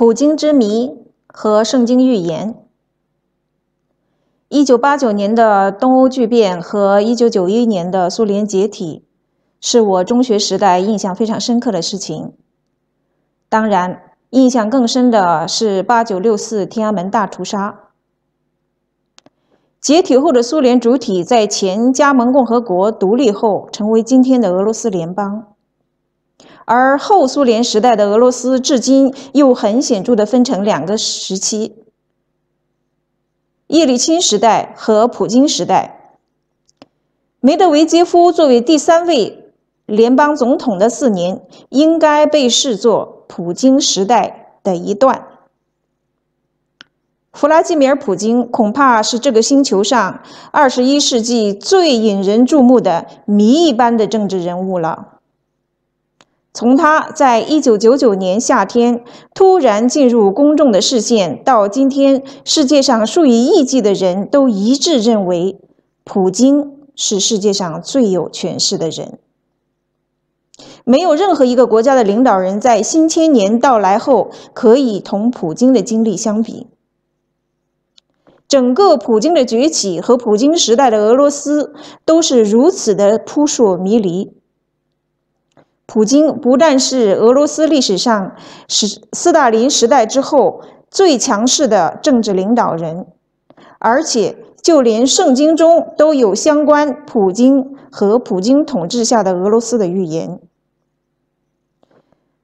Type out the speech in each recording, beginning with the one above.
普京之谜和圣经预言。一九八九年的东欧剧变和一九九一年的苏联解体，是我中学时代印象非常深刻的事情。当然，印象更深的是八九六四天安门大屠杀。解体后的苏联主体在前加盟共和国独立后，成为今天的俄罗斯联邦。而后苏联时代的俄罗斯，至今又很显著地分成两个时期：叶利钦时代和普京时代。梅德韦杰夫作为第三位联邦总统的四年，应该被视作普京时代的一段。弗拉基米尔·普京恐怕是这个星球上二十一世纪最引人注目的谜一般的政治人物了。从他在一九九九年夏天突然进入公众的视线，到今天，世界上数以亿计的人都一致认为，普京是世界上最有权势的人。没有任何一个国家的领导人在新千年到来后可以同普京的经历相比。整个普京的崛起和普京时代的俄罗斯都是如此的扑朔迷离。普京不但是俄罗斯历史上是斯大林时代之后最强势的政治领导人，而且就连圣经中都有相关普京和普京统治下的俄罗斯的预言。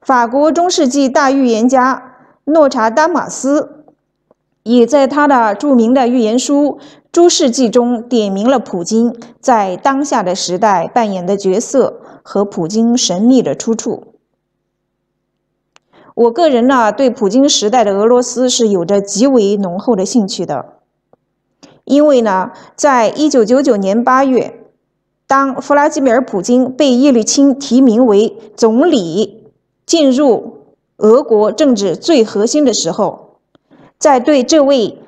法国中世纪大预言家诺查丹马斯也在他的著名的预言书《诸世纪》中点明了普京在当下的时代扮演的角色。和普京神秘的出处。我个人呢，对普京时代的俄罗斯是有着极为浓厚的兴趣的，因为呢，在一九九九年八月，当弗拉基米尔·普京被叶利钦提名为总理，进入俄国政治最核心的时候，在对这位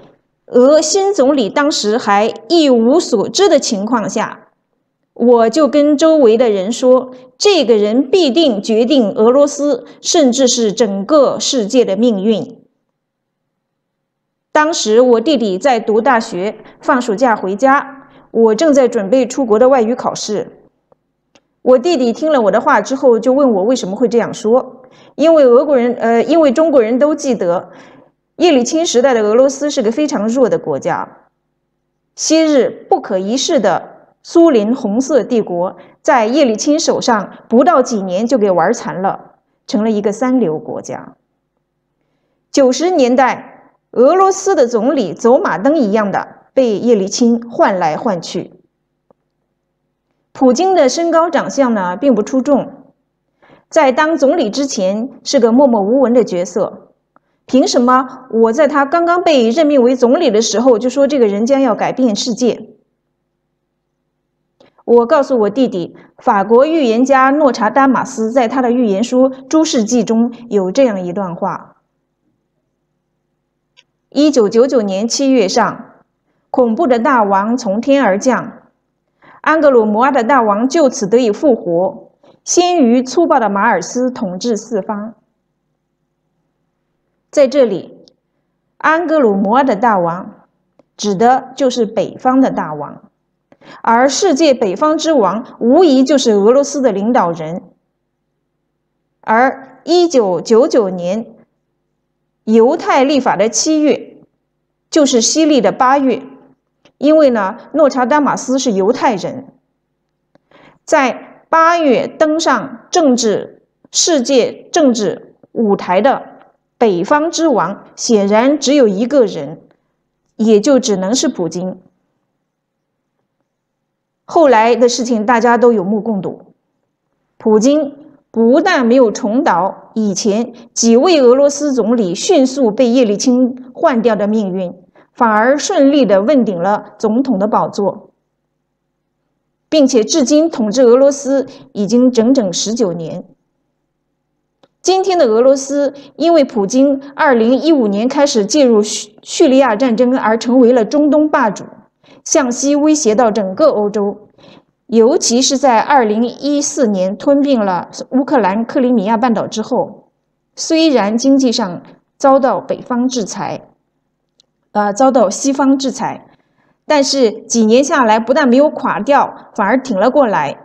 俄新总理当时还一无所知的情况下。我就跟周围的人说，这个人必定决定俄罗斯，甚至是整个世界的命运。当时我弟弟在读大学，放暑假回家，我正在准备出国的外语考试。我弟弟听了我的话之后，就问我为什么会这样说。因为俄国人，呃，因为中国人都记得，叶利钦时代的俄罗斯是个非常弱的国家，昔日不可一世的。苏联红色帝国在叶利钦手上不到几年就给玩残了，成了一个三流国家。九十年代，俄罗斯的总理走马灯一样的被叶利钦换来换去。普京的身高长相呢，并不出众，在当总理之前是个默默无闻的角色。凭什么我在他刚刚被任命为总理的时候就说这个人将要改变世界？我告诉我弟弟，法国预言家诺查丹马斯在他的预言书《诸世纪》中有这样一段话：一九九九年七月上，恐怖的大王从天而降，安格鲁摩阿的大王就此得以复活，先于粗暴的马尔斯统治四方。在这里，安格鲁摩阿的大王指的就是北方的大王。而世界北方之王，无疑就是俄罗斯的领导人。而一九九九年犹太历法的七月，就是西历的八月，因为呢，诺查丹马斯是犹太人，在八月登上政治世界政治舞台的北方之王，显然只有一个人，也就只能是普京。后来的事情大家都有目共睹，普京不但没有重蹈以前几位俄罗斯总理迅速被叶利钦换掉的命运，反而顺利的问鼎了总统的宝座，并且至今统治俄罗斯已经整整十九年。今天的俄罗斯因为普京二零一五年开始介入叙叙利亚战争而成为了中东霸主。向西威胁到整个欧洲，尤其是在二零一四年吞并了乌克兰克里米亚半岛之后，虽然经济上遭到北方制裁，呃，遭到西方制裁。但是几年下来，不但没有垮掉，反而挺了过来。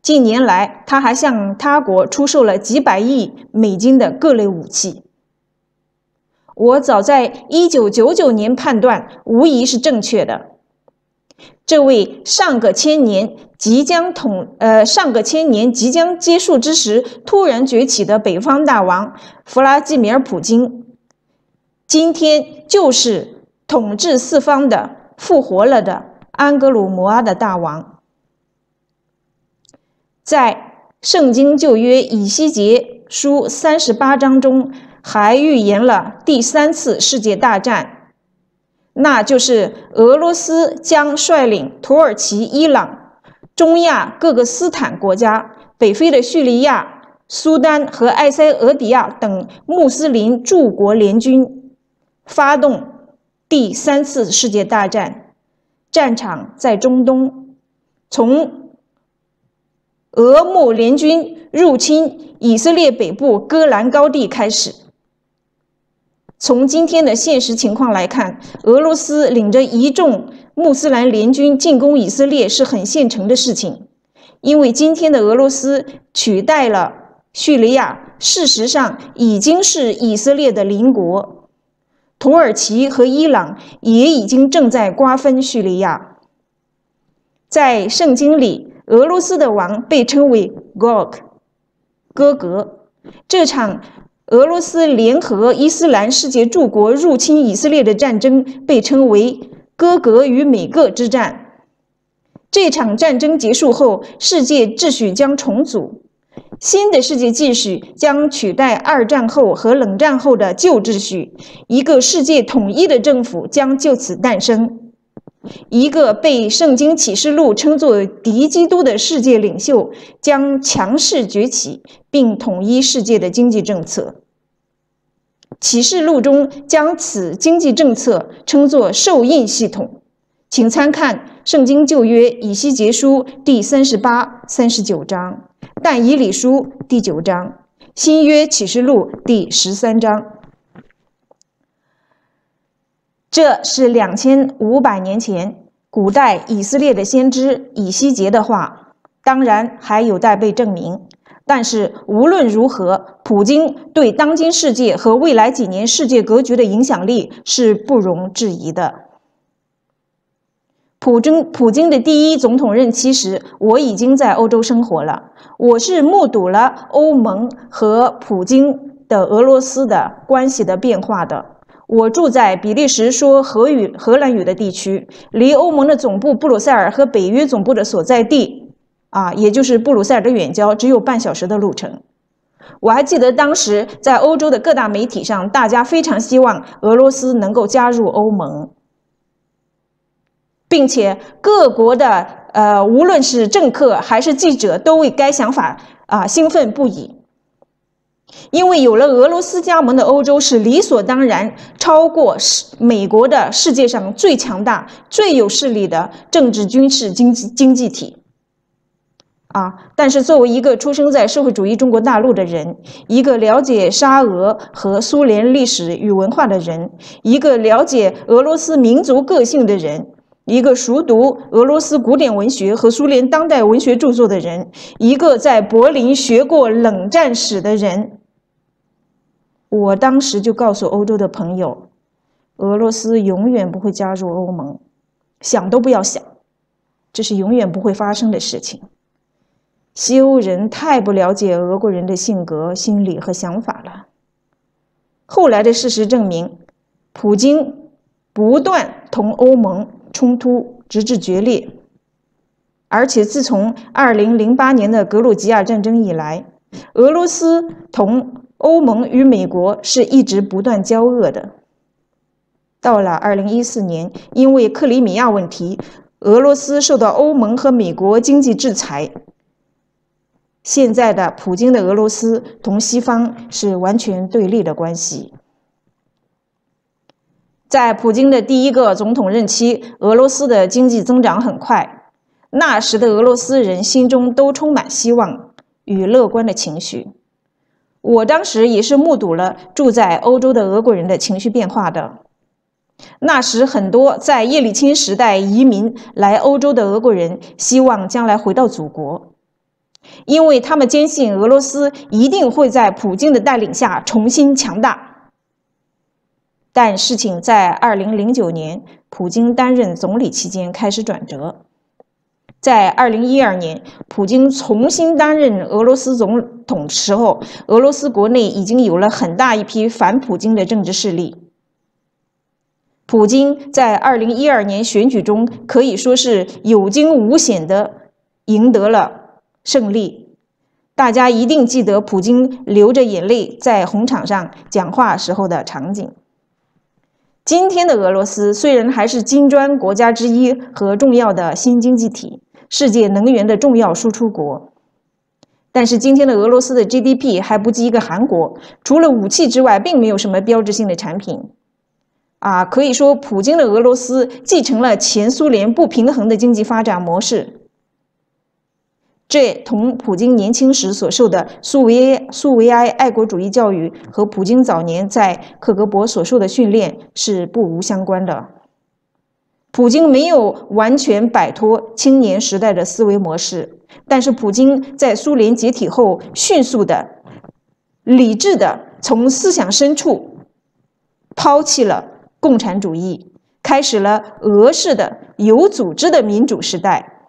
近年来，他还向他国出售了几百亿美金的各类武器。我早在一九九九年判断，无疑是正确的。这位上个千年即将统呃上个千年即将结束之时突然崛起的北方大王弗拉基米尔·普京，今天就是统治四方的复活了的安格鲁摩阿的大王。在《圣经旧约以西结书》三十八章中，还预言了第三次世界大战。那就是俄罗斯将率领土耳其、伊朗、中亚各个斯坦国家、北非的叙利亚、苏丹和埃塞俄比亚等穆斯林诸国联军，发动第三次世界大战。战场在中东，从俄穆联军入侵以色列北部戈兰高地开始。从今天的现实情况来看，俄罗斯领着一众穆斯林联军进攻以色列是很现成的事情，因为今天的俄罗斯取代了叙利亚，事实上已经是以色列的邻国。土耳其和伊朗也已经正在瓜分叙利亚。在圣经里，俄罗斯的王被称为 Gog，哥格。这场。俄罗斯联合伊斯兰世界诸国入侵以色列的战争被称为“哥格与美各之战”。这场战争结束后，世界秩序将重组，新的世界秩序将取代二战后和冷战后的旧秩序，一个世界统一的政府将就此诞生。一个被《圣经启示录》称作敌基督的世界领袖将强势崛起，并统一世界的经济政策。启示录中将此经济政策称作受印系统，请参看《圣经旧约以西结书》第三十八、三十九章，《但以理书》第九章，《新约启示录》第十三章。这是两千五百年前古代以色列的先知以西结的话，当然还有待被证明。但是无论如何，普京对当今世界和未来几年世界格局的影响力是不容置疑的。普京普京的第一总统任期时，我已经在欧洲生活了，我是目睹了欧盟和普京的俄罗斯的关系的变化的。我住在比利时说荷语、荷兰语的地区，离欧盟的总部布鲁塞尔和北约总部的所在地，啊，也就是布鲁塞尔的远郊，只有半小时的路程。我还记得当时在欧洲的各大媒体上，大家非常希望俄罗斯能够加入欧盟，并且各国的呃，无论是政客还是记者，都为该想法啊兴奋不已。因为有了俄罗斯加盟的欧洲是理所当然超过世美国的世界上最强大、最有势力的政治、军事、经济经济体，啊！但是作为一个出生在社会主义中国大陆的人，一个了解沙俄和苏联历史与文化的人，一个了解俄罗斯民族个性的人，一个熟读俄罗斯古典文学和苏联当代文学著作的人，一个在柏林学过冷战史的人。我当时就告诉欧洲的朋友，俄罗斯永远不会加入欧盟，想都不要想，这是永远不会发生的事情。西欧人太不了解俄国人的性格、心理和想法了。后来的事实证明，普京不断同欧盟冲突，直至决裂。而且自从2008年的格鲁吉亚战争以来，俄罗斯同欧盟与美国是一直不断交恶的。到了二零一四年，因为克里米亚问题，俄罗斯受到欧盟和美国经济制裁。现在的普京的俄罗斯同西方是完全对立的关系。在普京的第一个总统任期，俄罗斯的经济增长很快，那时的俄罗斯人心中都充满希望与乐观的情绪。我当时也是目睹了住在欧洲的俄国人的情绪变化的。那时，很多在叶利钦时代移民来欧洲的俄国人，希望将来回到祖国，因为他们坚信俄罗斯一定会在普京的带领下重新强大。但事情在2009年普京担任总理期间开始转折。在2012年，普京重新担任俄罗斯总统时候，俄罗斯国内已经有了很大一批反普京的政治势力。普京在2012年选举中可以说是有惊无险地赢得了胜利。大家一定记得普京流着眼泪在红场上讲话时候的场景。今天的俄罗斯虽然还是金砖国家之一和重要的新经济体，世界能源的重要输出国，但是今天的俄罗斯的 GDP 还不及一个韩国，除了武器之外，并没有什么标志性的产品。啊，可以说，普京的俄罗斯继承了前苏联不平衡的经济发展模式。这同普京年轻时所受的苏维埃苏维埃爱国主义教育和普京早年在克格勃所受的训练是不无相关的。普京没有完全摆脱青年时代的思维模式，但是普京在苏联解体后，迅速的、理智的从思想深处抛弃了。共产主义开始了俄式的有组织的民主时代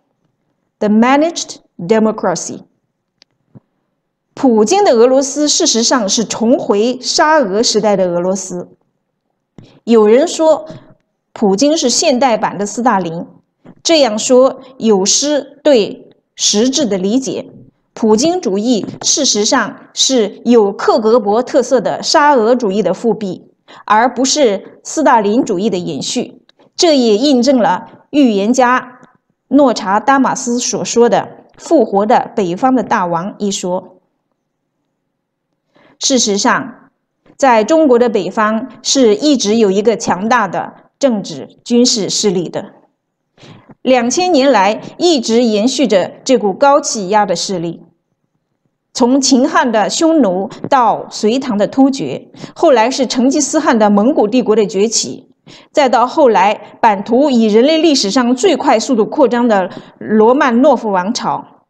，the managed democracy。普京的俄罗斯事实上是重回沙俄时代的俄罗斯。有人说，普京是现代版的斯大林，这样说有失对实质的理解。普京主义事实上是有克格勃特色的沙俄主义的复辟。而不是斯大林主义的延续，这也印证了预言家诺查丹马斯所说的“复活的北方的大王”一说。事实上，在中国的北方是一直有一个强大的政治军事势力的，两千年来一直延续着这股高气压的势力。从秦汉的匈奴到隋唐的突厥，后来是成吉思汗的蒙古帝国的崛起，再到后来版图以人类历史上最快速度扩张的罗曼诺夫王朝，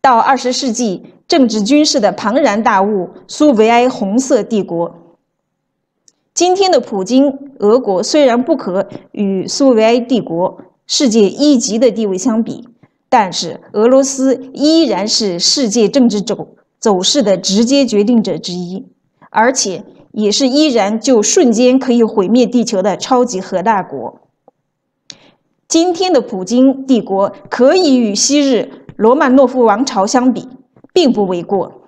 到二十世纪政治军事的庞然大物苏维埃红色帝国。今天的普京，俄国虽然不可与苏维埃帝国世界一级的地位相比。但是，俄罗斯依然是世界政治走走势的直接决定者之一，而且也是依然就瞬间可以毁灭地球的超级核大国。今天的普京帝国可以与昔日罗曼诺夫王朝相比，并不为过。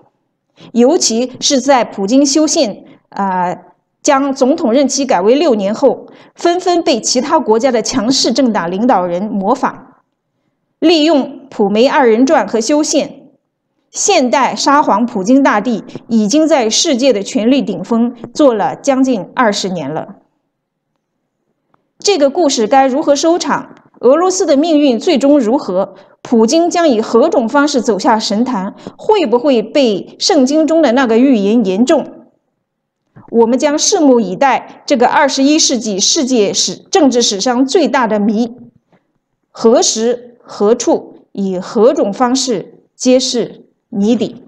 尤其是在普京修宪啊，将总统任期改为六年后，纷纷被其他国家的强势政党领导人模仿。利用普梅二人转和修宪，现代沙皇普京大帝已经在世界的权力顶峰做了将近二十年了。这个故事该如何收场？俄罗斯的命运最终如何？普京将以何种方式走下神坛？会不会被圣经中的那个预言言中？我们将拭目以待。这个二十一世纪世界史政治史上最大的谜，何时？何处以何种方式揭示谜底？